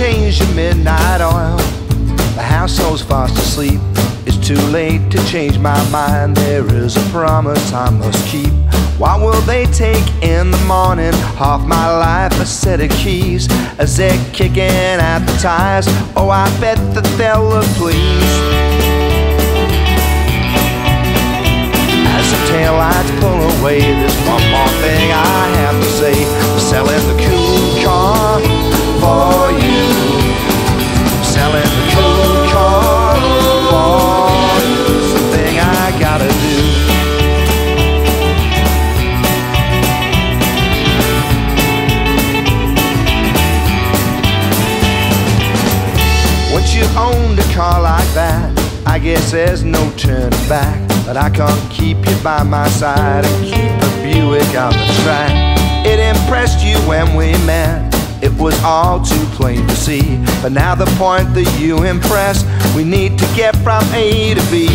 change the midnight oil. The household's fast asleep. It's too late to change my mind. There is a promise I must keep. What will they take in the morning? Half my life, a set of keys. As they're kicking at the tires. Oh, I bet that they'll look pleased. You owned a car like that, I guess there's no turning back. But I can't keep you by my side and keep a Buick on the track. It impressed you when we met. It was all too plain to see. But now the point that you impress, we need to get from A to B.